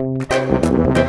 Música